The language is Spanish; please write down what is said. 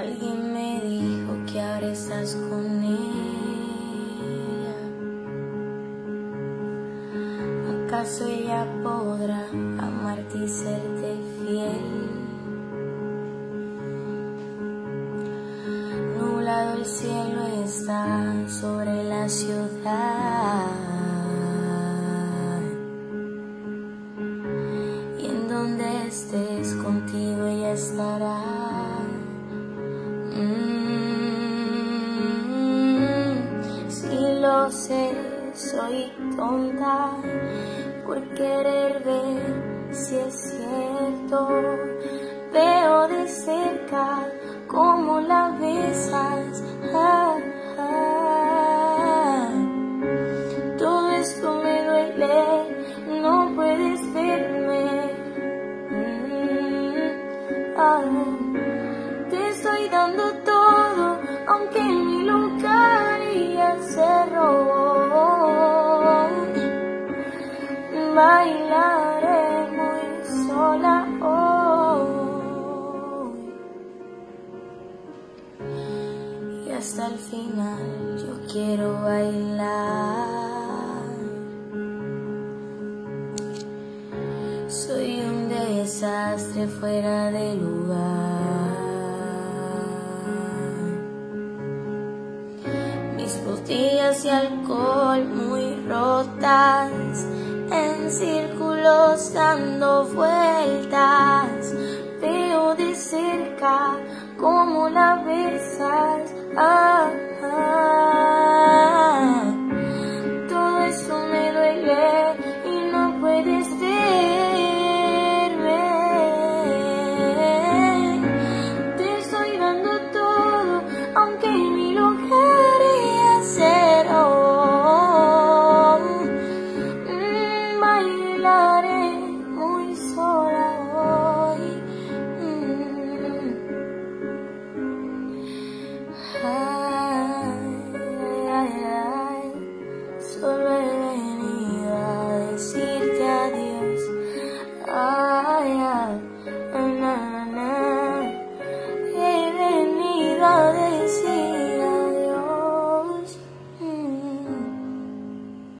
Alguien me dijo que ahora estás con ella. ¿Acaso ella podrá amarte y serte fiel? Nublado el cielo está sobre la ciudad. Mm, si lo sé, soy tonta por querer ver si es cierto. Veo de cerca cómo la besas. Ah, ah. Todo esto me duele, no puedes verme. Mm, ah. Aunque mi lugar ella se robó. Bailaré muy sola hoy. Y hasta el final yo quiero bailar. Soy un desastre fuera de lugar. Botellas de alcohol muy rotas en círculos dando vueltas.